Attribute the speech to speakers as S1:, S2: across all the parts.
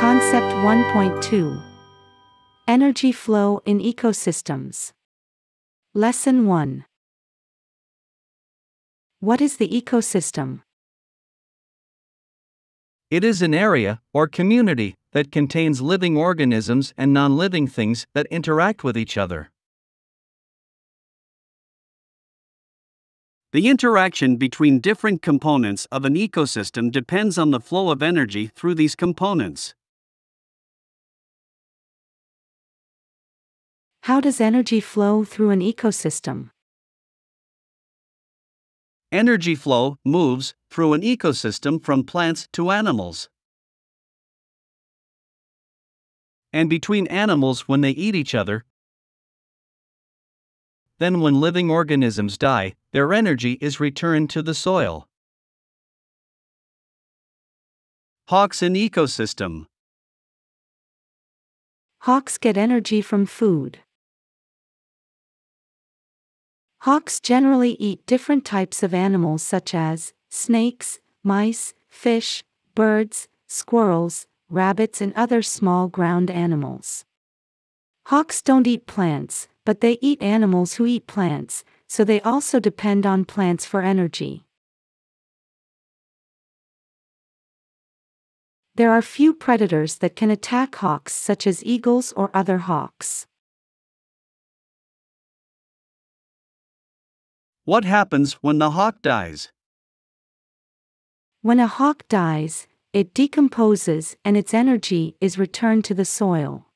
S1: Concept 1.2 Energy Flow in Ecosystems. Lesson 1 What is the ecosystem?
S2: It is an area, or community, that contains living organisms and non living things that interact with each other. The interaction between different components of an ecosystem depends on the flow of energy through these components.
S1: How does energy flow through an ecosystem?
S2: Energy flow moves through an ecosystem from plants to animals. And between animals when they eat each other. Then, when living organisms die, their energy is returned to the soil. Hawks in ecosystem.
S1: Hawks get energy from food. Hawks generally eat different types of animals such as snakes, mice, fish, birds, squirrels, rabbits, and other small ground animals. Hawks don't eat plants, but they eat animals who eat plants, so they also depend on plants for energy. There are few predators that can attack hawks, such as eagles or other hawks.
S2: What happens when the hawk dies?
S1: When a hawk dies, it decomposes and its energy is returned to the soil.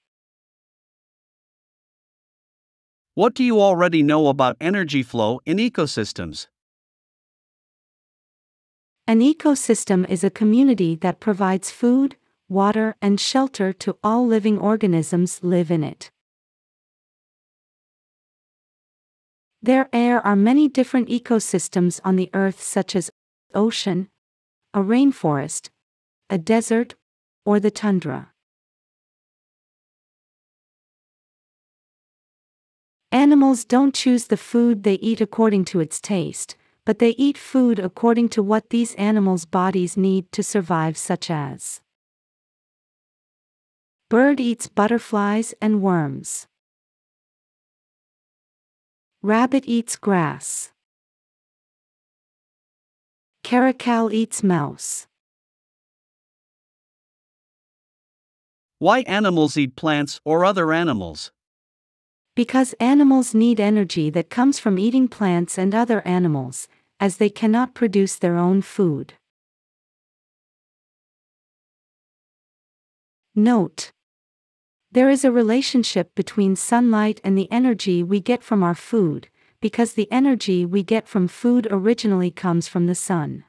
S2: What do you already know about energy flow in ecosystems?
S1: An ecosystem is a community that provides food, water, and shelter to all living organisms live in it. There are many different ecosystems on the earth such as ocean, a rainforest, a desert, or the tundra. Animals don't choose the food they eat according to its taste, but they eat food according to what these animals' bodies need to survive such as Bird eats butterflies and worms. Rabbit eats grass. Caracal eats mouse.
S2: Why animals eat plants or other animals?
S1: Because animals need energy that comes from eating plants and other animals, as they cannot produce their own food. Note there is a relationship between sunlight and the energy we get from our food, because the energy we get from food originally comes from the sun.